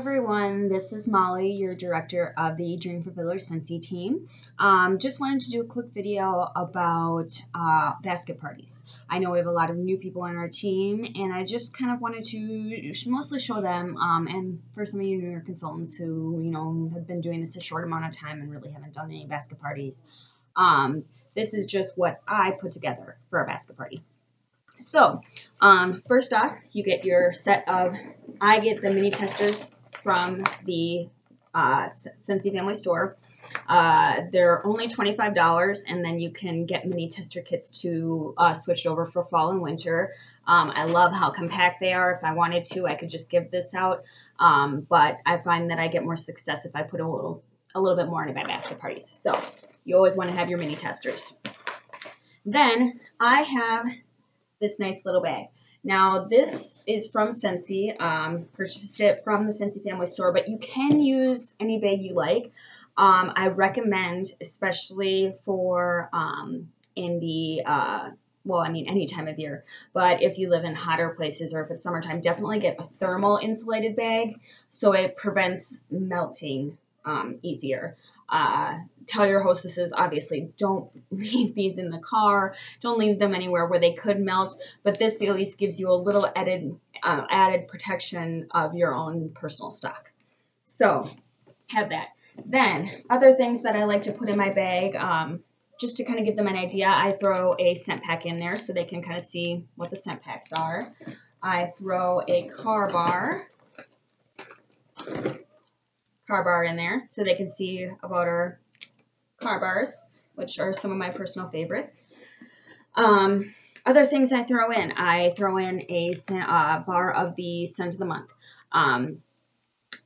everyone, this is Mollie, your director of the Dream Fulfiller Scentsy team. Um, just wanted to do a quick video about uh, basket parties. I know we have a lot of new people on our team, and I just kind of wanted to mostly show them, um, and for some of you newer consultants who, you know, have been doing this a short amount of time and really haven't done any basket parties, um, this is just what I put together for a basket party. So, um, first off, you get your set of, I get the mini testers from the uh, Family Store. Uh, they're only $25, and then you can get mini tester kits to uh, switch over for fall and winter. Um, I love how compact they are. If I wanted to, I could just give this out, um, but I find that I get more success if I put a little, a little bit more into my basket parties. So you always want to have your mini testers. Then I have this nice little bag. Now, this is from Scentsy. Um, purchased it from the Scentsy Family Store, but you can use any bag you like. Um, I recommend, especially for um, in the, uh, well, I mean, any time of year, but if you live in hotter places or if it's summertime, definitely get a thermal insulated bag so it prevents melting um, easier. Uh, tell your hostesses, obviously, don't leave these in the car. Don't leave them anywhere where they could melt. But this at least gives you a little added, uh, added protection of your own personal stock. So have that. Then other things that I like to put in my bag, um, just to kind of give them an idea, I throw a scent pack in there so they can kind of see what the scent packs are. I throw a car bar car bar in there so they can see about our car bars, which are some of my personal favorites. Um, other things I throw in, I throw in a uh, bar of the scent of the month. Um,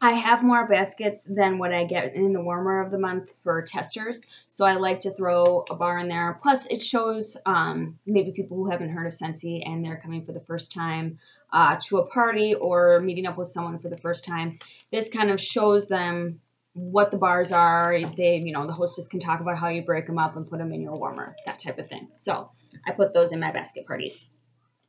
I have more baskets than what I get in the warmer of the month for testers, so I like to throw a bar in there. Plus, it shows um, maybe people who haven't heard of Scentsy and they're coming for the first time uh, to a party or meeting up with someone for the first time. This kind of shows them what the bars are. They, you know, the hostess can talk about how you break them up and put them in your warmer, that type of thing. So I put those in my basket parties.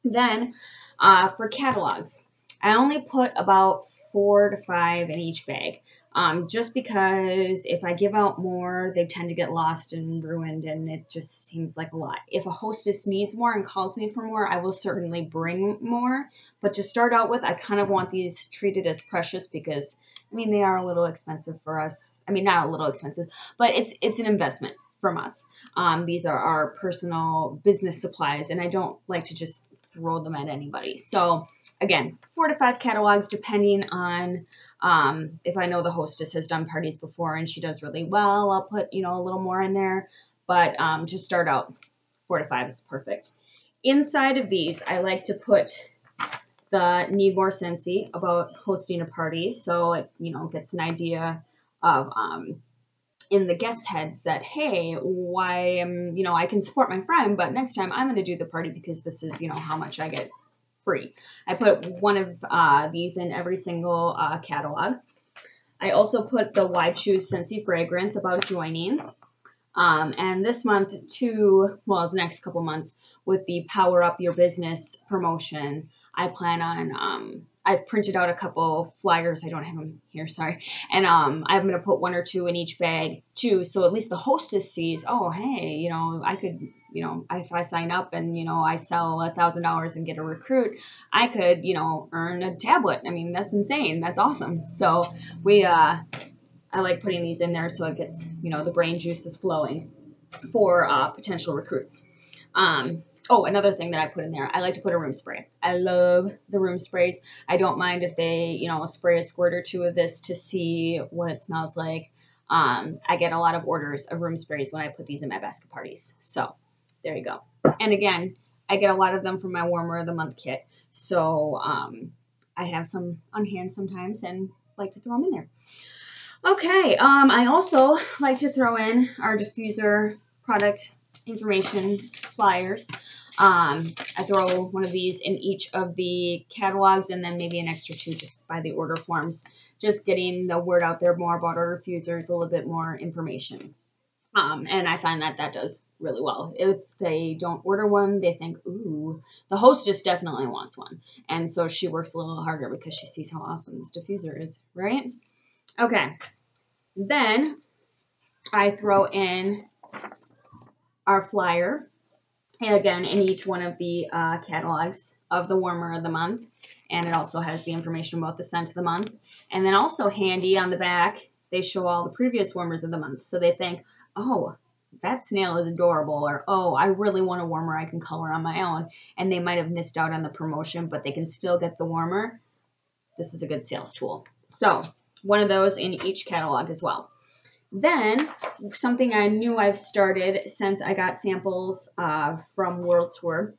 Then uh, for catalogs, I only put about four to five in each bag. Um, just because if I give out more, they tend to get lost and ruined, and it just seems like a lot. If a hostess needs more and calls me for more, I will certainly bring more. But to start out with, I kind of want these treated as precious because, I mean, they are a little expensive for us. I mean, not a little expensive, but it's it's an investment from us. Um, these are our personal business supplies, and I don't like to just throw them at anybody. So again, four to five catalogs depending on um, if I know the hostess has done parties before and she does really well, I'll put, you know, a little more in there. But um, to start out, four to five is perfect. Inside of these, I like to put the Need More Scentsy about hosting a party. So it, you know, gets an idea of um, in the guest heads that hey why am you know i can support my friend but next time i'm going to do the party because this is you know how much i get free. I put one of uh, these in every single uh, catalog. I also put the wide shoes scentsy fragrance about joining um, and this month to well the next couple months with the power up your business promotion i plan on um, I've printed out a couple flyers. I don't have them here, sorry. And um, I'm going to put one or two in each bag too, so at least the hostess sees, oh, hey, you know, I could, you know, if I sign up and you know I sell a thousand dollars and get a recruit, I could, you know, earn a tablet. I mean, that's insane. That's awesome. So we, uh, I like putting these in there so it gets, you know, the brain juices flowing for uh, potential recruits. Um, Oh, another thing that I put in there, I like to put a room spray. I love the room sprays. I don't mind if they, you know, spray a squirt or two of this to see what it smells like. Um, I get a lot of orders of room sprays when I put these in my basket parties. So there you go. And again, I get a lot of them from my warmer of the month kit. So um, I have some on hand sometimes and like to throw them in there. Okay, um, I also like to throw in our diffuser product information flyers. Um, I throw one of these in each of the catalogs and then maybe an extra two just by the order forms. Just getting the word out there more about our diffusers, a little bit more information. Um, and I find that that does really well. If they don't order one, they think, ooh, the hostess definitely wants one. And so she works a little harder because she sees how awesome this diffuser is, right? Okay. Then I throw in our flyer, again, in each one of the uh, catalogs of the warmer of the month. And it also has the information about the scent of the month. And then also handy on the back, they show all the previous warmers of the month. So they think, oh, that snail is adorable, or oh, I really want a warmer I can color on my own. And they might have missed out on the promotion, but they can still get the warmer. This is a good sales tool. So one of those in each catalog as well. Then, something I knew I've started since I got samples uh, from World Tour,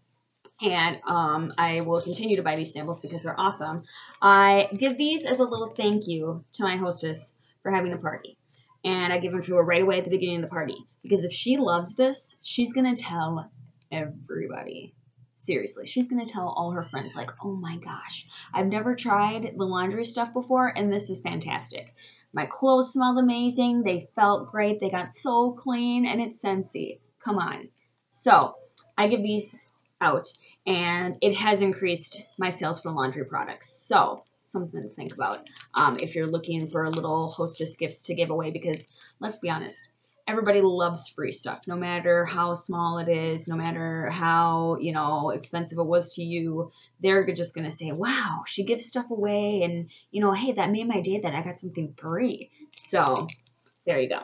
and um, I will continue to buy these samples because they're awesome. I give these as a little thank you to my hostess for having a party. And I give them to her right away at the beginning of the party. Because if she loves this, she's going to tell everybody. Seriously, she's going to tell all her friends, like, oh my gosh, I've never tried the laundry stuff before, and this is fantastic. My clothes smelled amazing. They felt great. They got so clean, and it's Scentsy. Come on. So I give these out, and it has increased my sales for laundry products. So something to think about um, if you're looking for a little hostess gifts to give away because let's be honest everybody loves free stuff no matter how small it is no matter how you know expensive it was to you they're just going to say wow she gives stuff away and you know hey that made my day that i got something free so there you go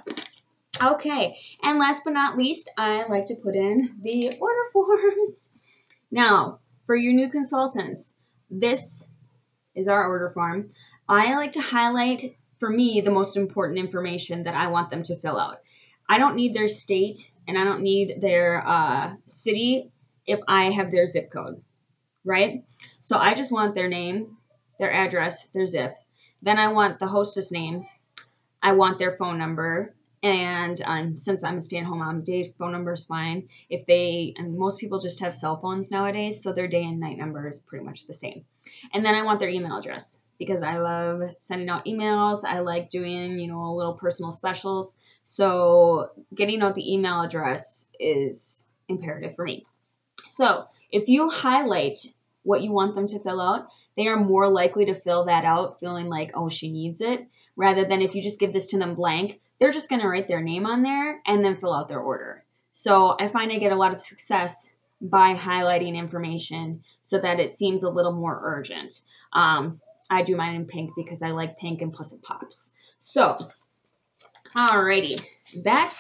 okay and last but not least i like to put in the order forms now for your new consultants this is our order form. I like to highlight, for me, the most important information that I want them to fill out. I don't need their state and I don't need their uh, city if I have their zip code, right? So I just want their name, their address, their zip. Then I want the hostess name. I want their phone number. And um, since I'm a stay-at-home mom, day phone number is fine. If they, and most people just have cell phones nowadays, so their day and night number is pretty much the same. And then I want their email address because I love sending out emails. I like doing, you know, little personal specials. So getting out the email address is imperative for me. So if you highlight what you want them to fill out, they are more likely to fill that out feeling like, oh, she needs it, rather than if you just give this to them blank, they're just going to write their name on there and then fill out their order. So I find I get a lot of success by highlighting information so that it seems a little more urgent. Um, I do mine in pink because I like pink and plus it pops. So, alrighty, that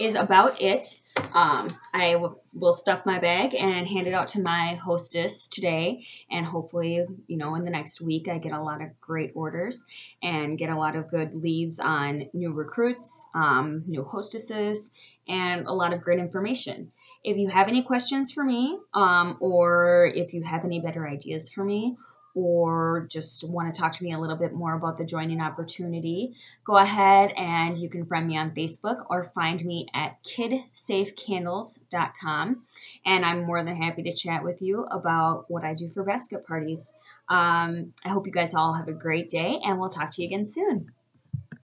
is about it. Um, I will stuff my bag and hand it out to my hostess today. And hopefully, you know, in the next week, I get a lot of great orders and get a lot of good leads on new recruits, um, new hostesses, and a lot of great information. If you have any questions for me, um, or if you have any better ideas for me, or just want to talk to me a little bit more about the joining opportunity, go ahead and you can friend me on Facebook or find me at kidsafecandles.com. And I'm more than happy to chat with you about what I do for basket parties. Um, I hope you guys all have a great day, and we'll talk to you again soon.